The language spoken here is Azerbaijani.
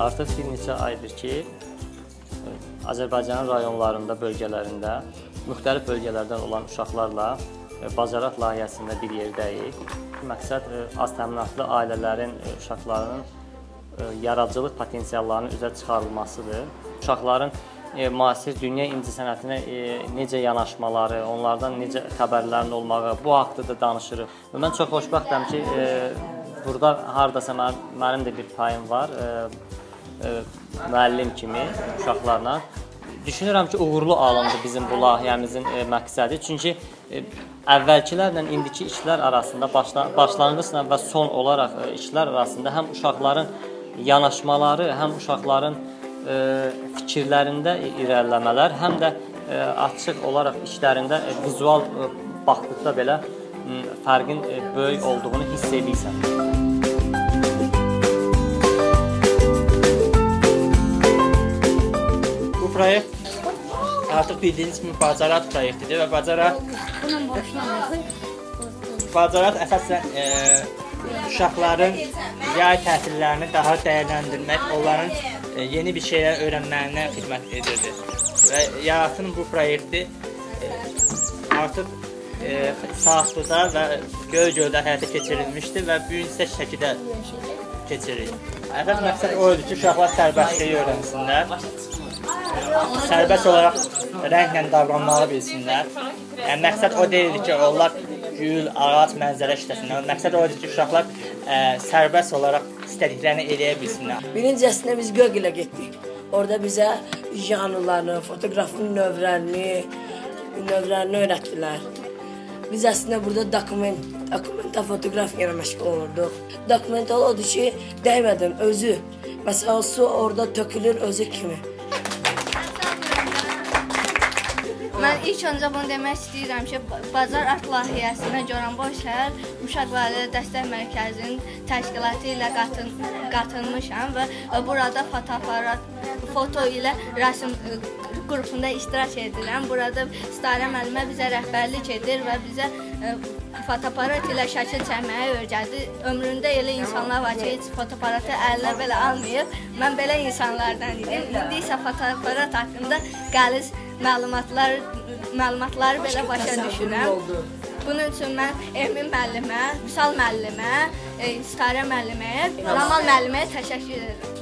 aiddir ki, Azərbaycanın rayonlarında, bölgələrində müxtəlif bölgələrdən olan uşaqlarla bacaraq layihəsində bir yerdəyik. Məqsəd az təminatlı ailələrin uşaqlarının yaradıcılıq potensiallarının üzə çıxarılmasıdır. Uşaqların müasir dünya incəsənətinə necə yanaşmaları, onlardan necə xəbərlərin olmağı, bu haqqda da danışırıq. Mən çox xoşbəxtəm ki, burada hardasa mənim də bir payım var. Müəllim kimi uşaqlarla düşünürəm ki, uğurlu alındı bizim bu layihəmizin məqsədi. Çünki əvvəlkilərlə indiki işlər arasında başlanğıcla və son olaraq işlər arasında həm uşaqların yanaşmaları, həm uşaqların fikirlərində irəliləmələr, həm də açıq olaraq işlərində vizual baxdıqda belə fərqin böyük olduğunu hiss edirsən. Proyekt artıq bildiyiniz kimi bacarat proyektidir və bacarat bacarat əsasən e, uşaqların yay tətillərini daha dəyərləndirmək, onların e, yeni bir şeylər öyrənməyinə xidmət edirdi. Və Yaratın bu proyekti e, artıq e, Saatlıda və Göygöldə həyata keçirilmişdi və bu gün isə Şəkidə keçirilir. Əsas məqsəd o idi ki, uşaqlar sərbəstliyi öyrənsinlər. Sərbəst olaraq rənglə davranmağı bilsinlər. Yəni məqsəd o deyildi ki, onlar gül, ağac, mənzərə işləsinlər. Məqsəd o idi ki, uşaqlar ə, sərbəst olaraq istədiklərini eləyə bilsinlər. Birincəsinə biz Göqülə getdik. Orada bizə janrlarını, fotoqrafın növlərini, növlərini öyrətdilər. Biz əslində burada dokument, dokumenta fotoqrafiya ilə məşğul olurduq. Dokumental odur ki, dəymədən özü, məsələn, su orada tökülür özü kimi. Mən ilk öncə bunu demək istəyirəm ki, Bazar Art layihəsinə Goranboy şəhər Uşaqları Dəstək Mərkəzinin təşkilatı ilə qatın, qatılmışam və burada fotoaparat, foto ilə rəsm qrupunda iştirak edirəm. Burada Starə müəllimə bizə rəhbərlik edir və bizə fotoaparat ilə şəkil çəkməyi öyrədir. Ömründə elə insanlar var ki, heç fotoaparatı əlinə belə almayıb. Mən belə insanlardan idim. İndi isə fotoaparat haqqında qəliz məlumatlar məlumatları belə başa düşürəm. Bunun üçün mən Emin müəllimə, Vüsal müəllimə, Starə müəlliməyə, Ramal müəlliməyə təşəkkür edirəm.